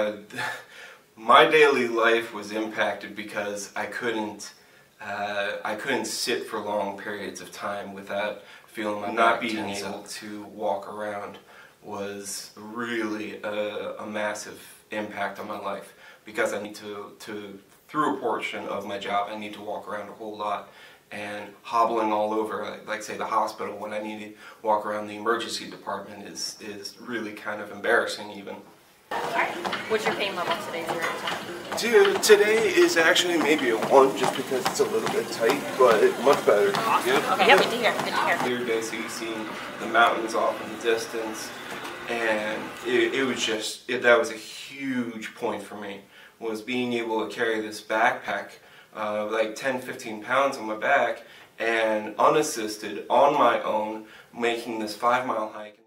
Uh, my daily life was impacted because I couldn't uh, I couldn't sit for long periods of time without feeling my not being able to walk around was really a, a, massive impact on my life because I need to, to through a portion of my job I need to walk around a whole lot and hobbling all over like, like say the hospital when I need to walk around the emergency department is is really kind of embarrassing even. What's your pain level today, zero Today is actually maybe a one, just because it's a little bit tight, but much better. Awesome. Yep. Okay, yep. good to hear. Good to hear. Clear day, so you see the mountains off in the distance, and it, it was just it, that was a huge point for me was being able to carry this backpack, uh, like 10, 15 pounds on my back, and unassisted on my own, making this five mile hike.